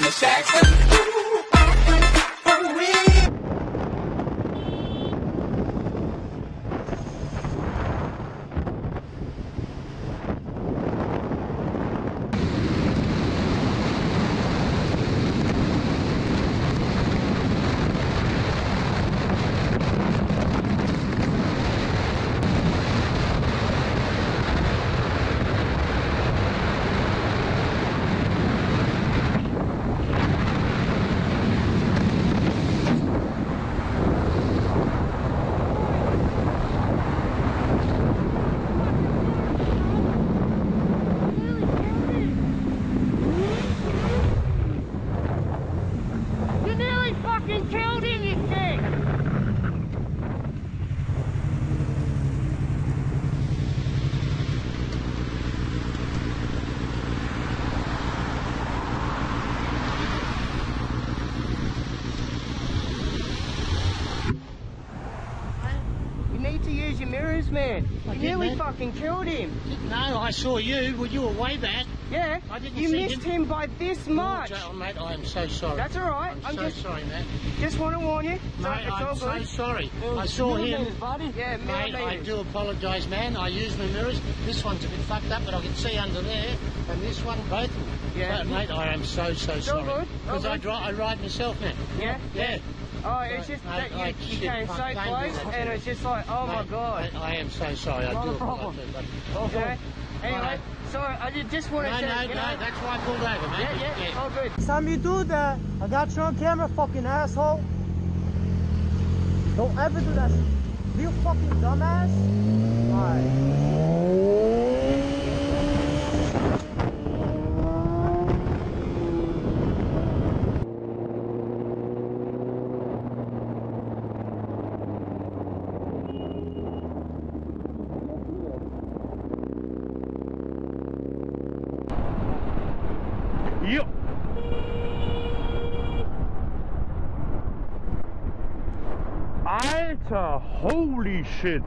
the Jackson. You nearly fucking killed him, you dick! You need to use your mirrors, man. I You nearly man. fucking killed him. No, I saw you. Well, you were way back. Yeah, I didn't you missed him. him by this oh, much. Oh, mate, I am so sorry. That's all right. I'm, I'm so just- sorry, mate. Just want to warn you. It's, all- Mate, I'm so sorry. I saw him. Buddy. Yeah, Mate, I do apologise, man. I use my mirrors. This one's a bit fucked up, but I can see under there. And this one, both. Yeah. But, mate, I am so, so sorry. Because I, I ride myself now. Yeah? Yeah. Oh, it's just Mate, that I- you, you came so fuck, close, and it's just like, oh my Mate, god. mate, I am so sorry. I Not do a problem. apologise. but- Okay. Anyway, Alright. sorry, I ju- just wanted No, to. no, you no. know, That's why I pulled over, mate. yeah, yeah, all good. Next time you do that, I got you on camera, fucking asshole. Don't ever do that You fucking dumbass. Alright. Holy shit.